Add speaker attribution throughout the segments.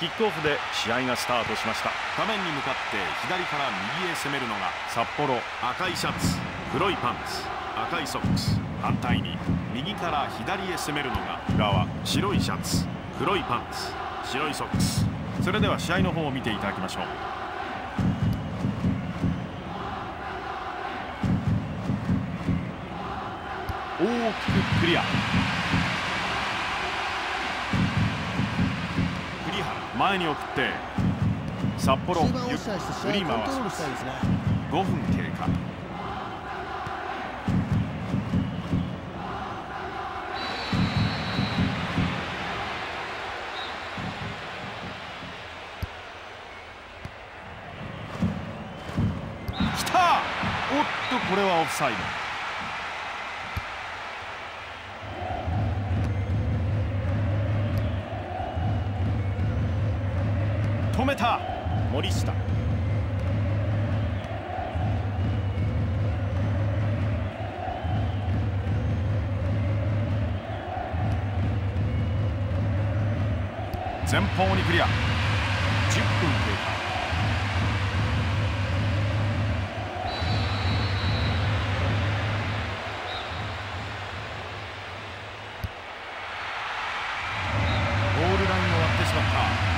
Speaker 1: キックオフで試合がスタートしました。
Speaker 2: 画面に向かって左から右へ攻めるのが
Speaker 1: 札幌
Speaker 2: 赤いシャツ黒いパンツ赤いソックス。反対に右から左へ攻めるのが
Speaker 1: 浦和
Speaker 2: 白いシャツ黒いパンツ白いソックス。
Speaker 1: それでは試合の方を見ていただきましょう。大きくクリア。前に送って札幌ゆっくり回します5分経過。来た！おっとこれはオフサイド止めた。森下。前方にクリア。10分経過ゴールラインを割ってしまった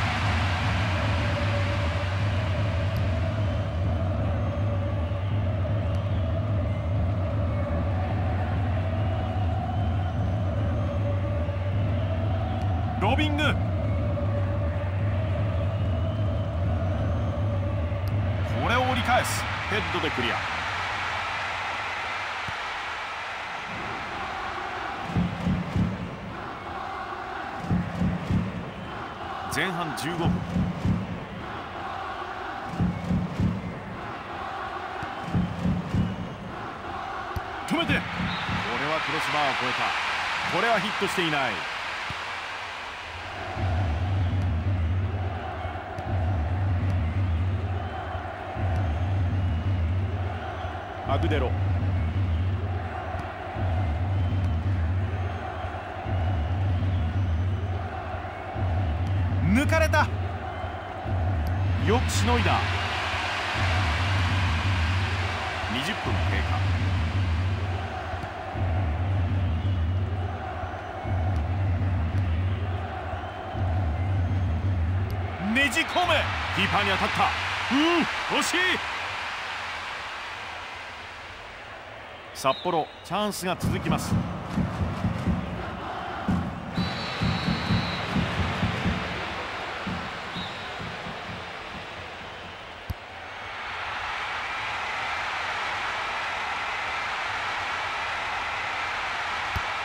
Speaker 1: ロビング。これを折り返す。ヘッドでクリア。前半15分。止めて。これはクロスバーを越えた。これはヒットしていない。アグデロ抜かれたよくしのいだ20分経過ねじ込めキーパーに当たった。うん惜しい。札幌チャンスが続きます。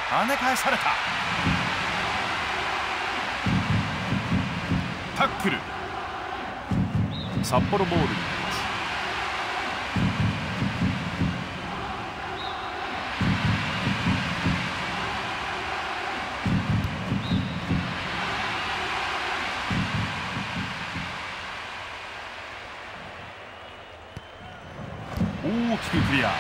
Speaker 1: 跳ね返された。タックル。札幌ボール。になります大きくクリア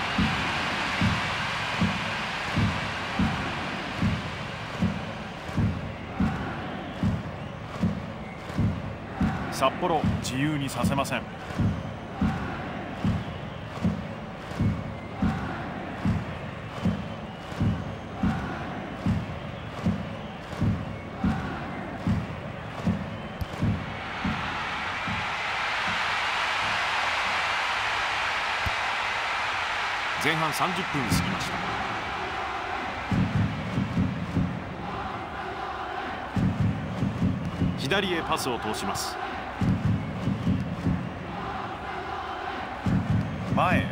Speaker 1: 札幌自由にさせません。半30分過ぎました。左へパスを通します。前へ。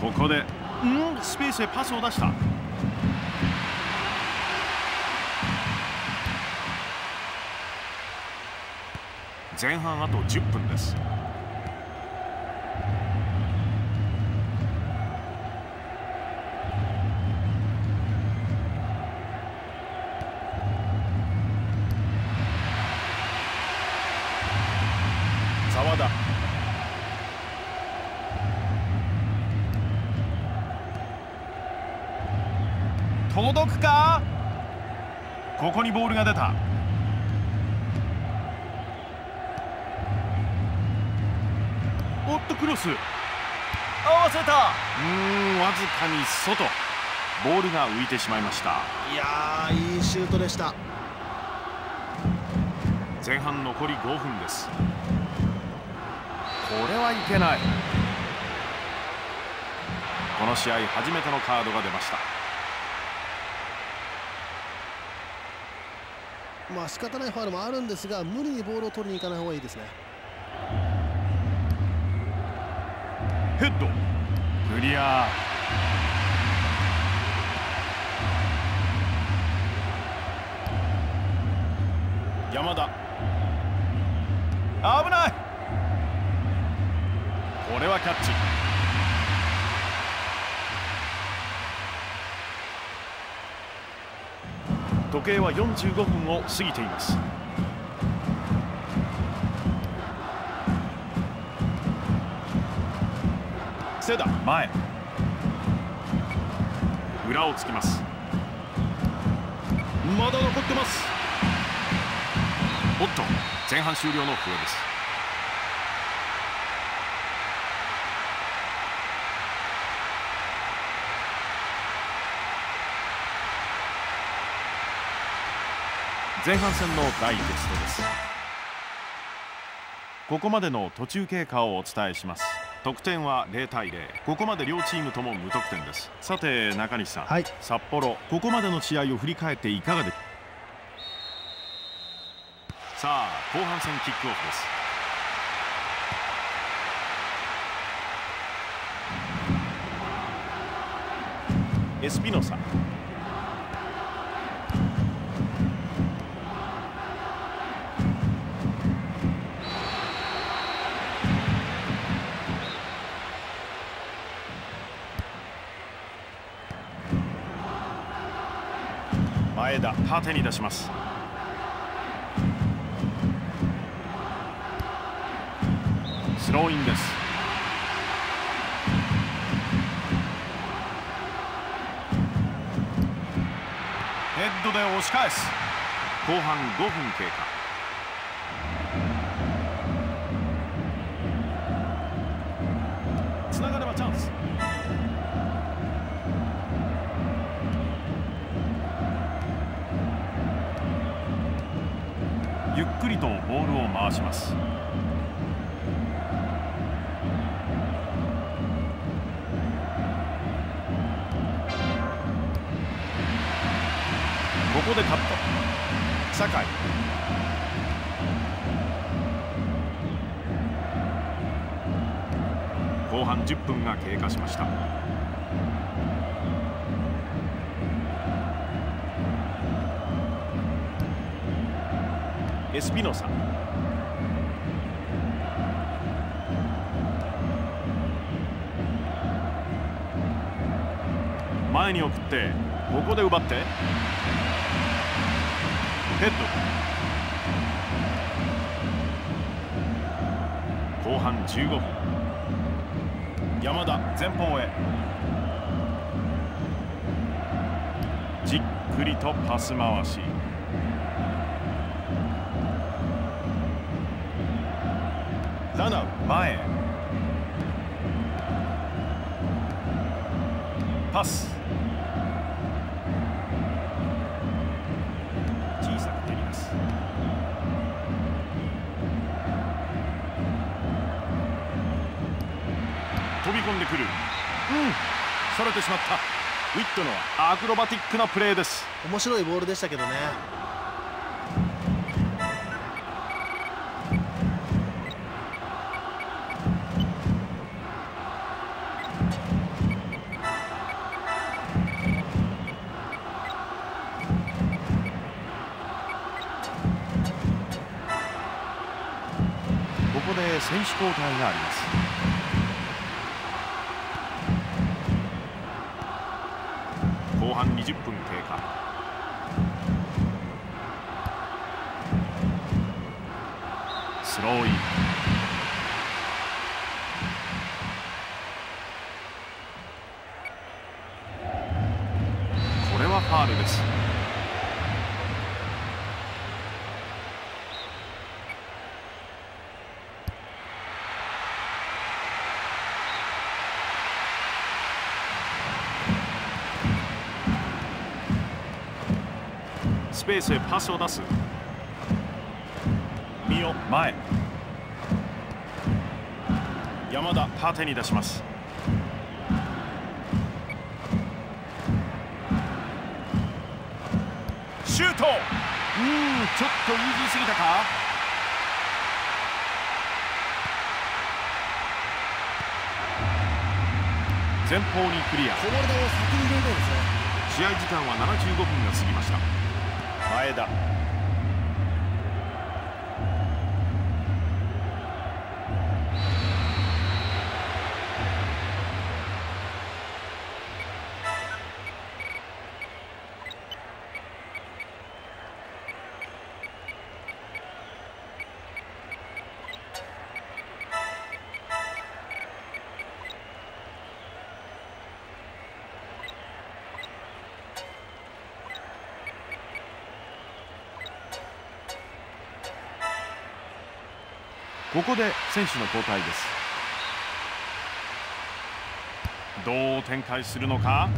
Speaker 1: ここでん？スペースへパスを出した。前半あと10分です。澤田。届くか？ここにボールが出た。おっとクロス。合わせた。うーんわずかに外。ボールが浮いてしまいました。
Speaker 3: いやいいシュートでした。
Speaker 2: 前半残り5分です。こ
Speaker 1: れはいけない。この試合初めてのカードが出ました。
Speaker 3: まあ仕方ないファウルもあるんですが無理にボールを取りに行かない方がいいですね
Speaker 1: ヘッド。クリア。山田。危ない。これはキャッチ。時計は45分を過ぎています。セダ前。裏をつきます。まだ残ってます。おっと。前半終了の笛です。前半戦の第1テストです。ここまでの途中経過をお伝えします。得点は0対0ここまで両チームとも無得点です。さて中西さん、はい、札幌。ここまでの試合を振り返っていかがでさあ後半戦キックオフです。エスピノサ前田縦に出します。スローインです。ヘッドで押し返す。後半5分経過。ゆっくりとボールを回します。ここでカット。酒井。後半10分が経過しました。エスピノサ前に送ってここで奪って。ヘッド。後半15分。山田前方へ。じっくりとパス回し。ラナウ前。パス。小さく蹴ります。飛び込んでくる。うん。それてしまった。ウィットのアクロバティックなプレーです。
Speaker 3: 面白いボールでしたけどね。
Speaker 1: 選手交代があります。後半20分経過。スローイン。これはファールです。スペースへパスを出す。三代前。山田縦に出します。シュート。うんちょっとイージーすぎたか。前方にクリア。
Speaker 3: こぼれ球を先に入れるんですね。
Speaker 1: 試合時間は75分が過ぎました前田ここで選手の交代です。どう展開するのか？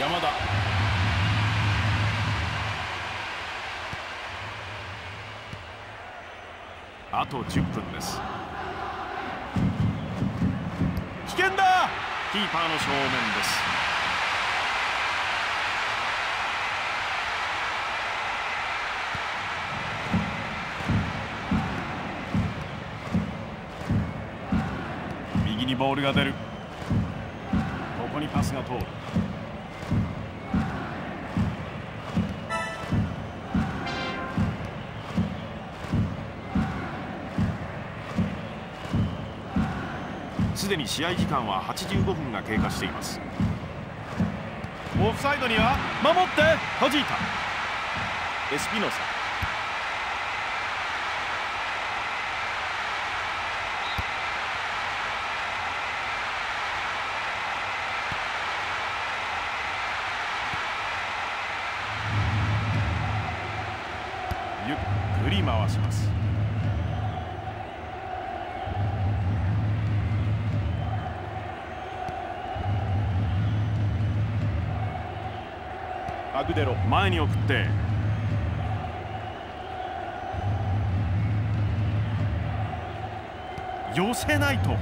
Speaker 1: 山田。あと10分です。危険だ！キーパーの正面です。右にボールが出る。ここにパスが通る。すでに試合時間は85分が経過しています。オフサイドには守って弾いたエスピノサゆっくり回しますアグデロ前に送って。寄せないと。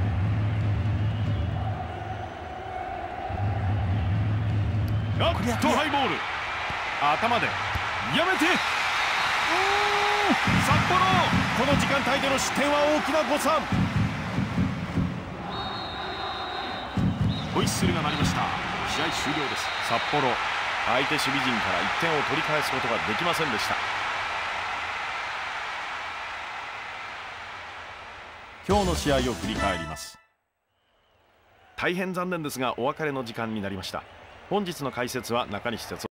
Speaker 1: あっとハイボール。頭で。やめて。札幌。この時間帯での失点は大きな誤算。ホイッスルが鳴りました。試合終了です。札幌。相手守備陣から1点を取り返すことができませんでした。今日の試合を振り返ります。大変残念ですがお別れの時間になりました。本日の解説は中西哲